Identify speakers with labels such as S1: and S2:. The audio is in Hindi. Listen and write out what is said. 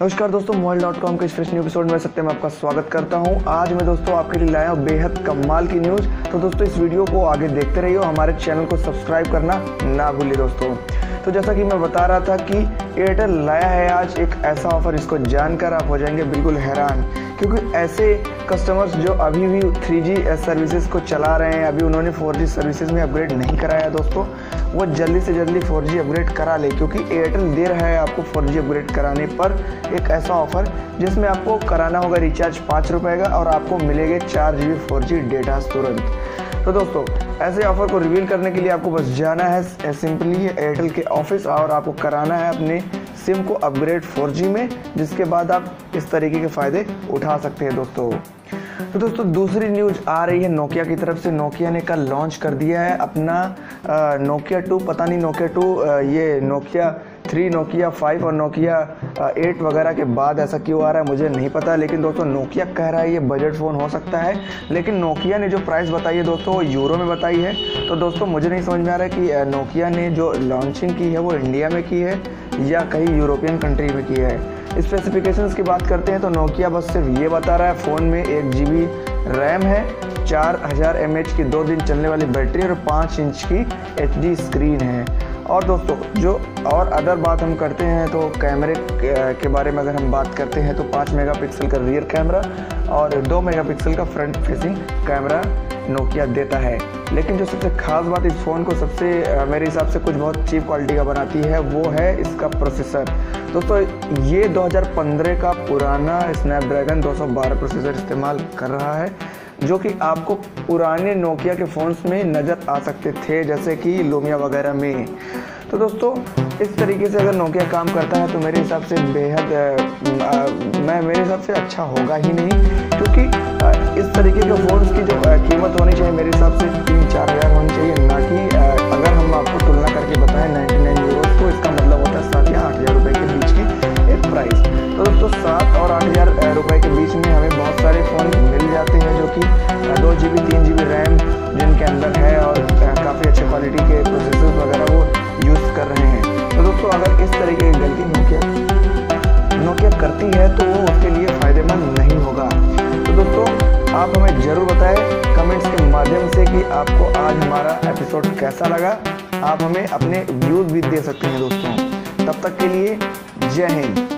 S1: नमस्कार दोस्तों मोबाइल डॉट कॉम के इस फ्रेश एपिसोड में सत्य में आपका स्वागत करता हूँ। आज मैं दोस्तों आपके लिए लाया हूँ बेहद कमाल की न्यूज़। तो दोस्तों, इस वीडियो को आगे देखते रहिए और हमारे चैनल को सब्सक्राइब करना ना भूलिए दोस्तों। तो जैसा कि मैं बता रहा था कि एयरटेल लाया है आज एक ऐसा ऑफ़र इसको जानकर आप हो जाएँगे बिल्कुल हैरान। क्योंकि ऐसे कस्टमर्स जो अभी भी 3G सर्विसेज़ को चला रहे हैं, अभी उन्होंने 4G सर्विसेज़ में अपग्रेड नहीं कराया दोस्तों, वो जल्दी से जल्दी 4G अपग्रेड करा ले, क्योंकि एयरटेल दे रहा है आपको 4G अपग्रेड कराने पर एक ऐसा ऑफ़र जिसमें आपको कराना होगा रिचार्ज पाँच रुपये का और आपको मिलेंगे चार G B four G data तुरंत। तो दोस्तों, ऐसे ऑफ़र को रिवील करने के लिए आपको बस जाना है सिंपली एयरटेल के ऑफ़िस और आपको कराना है अपने सिम को अपग्रेड 4G में, जिसके बाद आप इस तरीके के फ़ायदे उठा सकते हैं दोस्तों। तो दोस्तों, दूसरी न्यूज़ आ रही है नोकिया की तरफ़ से। नोकिया ने कल लॉन्च कर दिया है अपना नोकिया टू पता नहीं नोकिया टू ये नोकिया थ्री नोकिया फाइव और नोकिया एट वगैरह के बाद ऐसा क्यों आ रहा है, मुझे नहीं पता। लेकिन दोस्तों नोकिया कह रहा है ये बजट फ़ोन हो सकता है। लेकिन नोकिया ने जो प्राइस बताई है दोस्तों, वो यूरो में बताई है। तो दोस्तों, मुझे नहीं समझ में आ रहा है कि नोकिया ने जो लॉन्चिंग की है, वो इंडिया में की है या कहीं यूरोपियन कंट्री में की है। स्पेसिफिकेशंस की बात करते हैं तो नोकिया बस सिर्फ़ ये बता रहा है फ़ोन में एक जी रैम है, चार हज़ार एम की दो दिन चलने वाली बैटरी और पाँच इंच की एचडी स्क्रीन है। और दोस्तों, जो और अदर बात हम करते हैं तो कैमरे के बारे में अगर हम बात करते हैं तो पाँच मेगापिक्सल का रियर कैमरा और दो मेगापिक्सल का फ्रंट फेसिंग कैमरा नोकिया देता है। लेकिन जो सबसे खास बात इस फ़ोन को सबसे मेरे हिसाब से कुछ बहुत चीप क्वालिटी का बनाती है, वो है इसका प्रोसेसर दोस्तों, ये 2015 का पुराना स्नैपड्रैगन 212 प्रोसेसर इस्तेमाल कर रहा है। जो कि आपको पुराने नोकिया के फ़ोन्स में नज़र आ सकते थे, जैसे कि लोमिया वगैरह में। तो दोस्तों, इस तरीके से अगर नोकिया काम करता है तो मेरे हिसाब से बेहद मैं, मेरे हिसाब से अच्छा होगा ही नहीं, क्योंकि इस तरीके के फ़ोन्स की जो कीमत होनी चाहिए मेरे हिसाब से आप हमें ज़रूर बताएँ कमेंट्स के माध्यम से कि आपको आज हमारा एपिसोड कैसा लगा। आप हमें अपने व्यूज़ भी दे सकते हैं दोस्तों। तब तक के लिए जय हिंद।